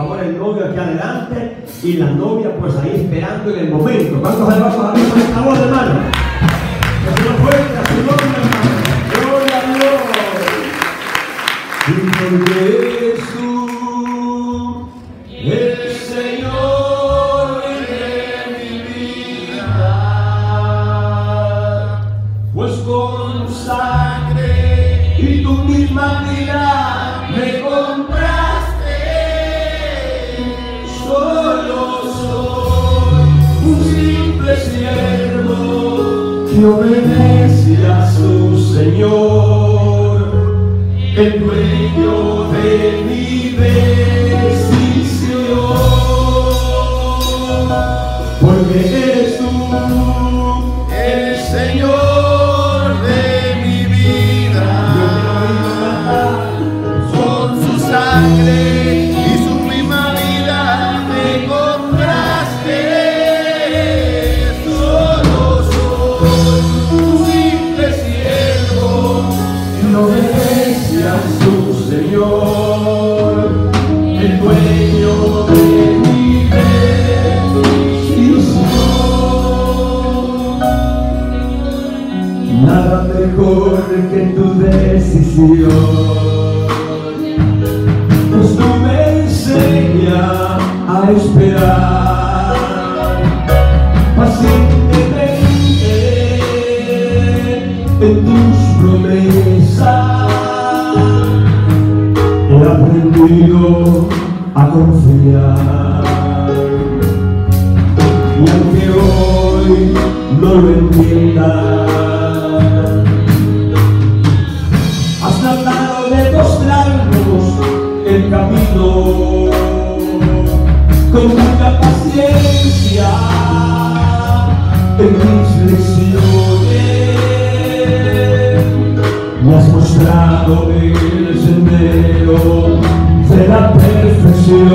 favor el novio aquí adelante y la novia pues ahí esperando en el momento. ¿Cuántos alabamos a Dios esta voz, hermano? Que se lo fuerte a su hermano. Gloria a Dios. El Señor de mi vida, pues con sangre y tu misma que obedece a su Señor, el dueño de mi decisión. Porque Nada mejor que tu decisión. Pues tú me enseñas a esperar pacientemente en tus promesas. Aprendido a confiar. Y aunque hoy no lo entienda, has tratado de mostrarnos el camino con mucha paciencia en mis lecciones. Me has mostrado el sendero de la perfección,